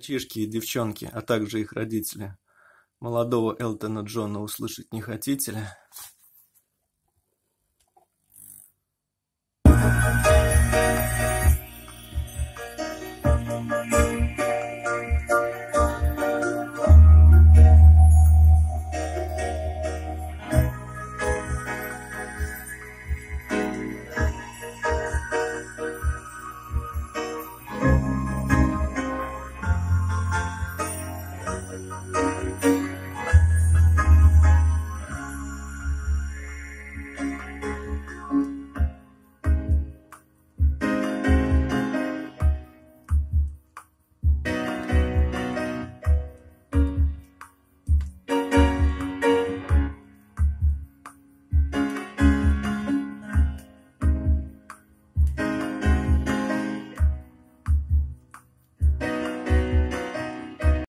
Мальчишки и девчонки, а также их родители, молодого Элтона Джона услышать не хотите ли?